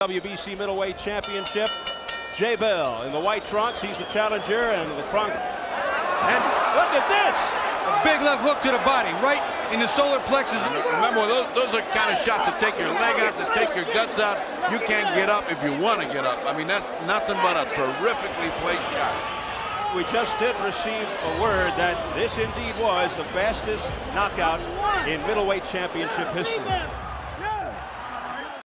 WBC Middleweight Championship. Jay Bell in the white trunks. He's the challenger and the trunk. And look at this. A big left hook to the body, right in the solar plexus. Remember, those, those are kind of shots that take your leg out, that take your guts out. You can't get up if you want to get up. I mean, that's nothing but a terrifically placed shot. We just did receive a word that this indeed was the fastest knockout in middleweight championship history.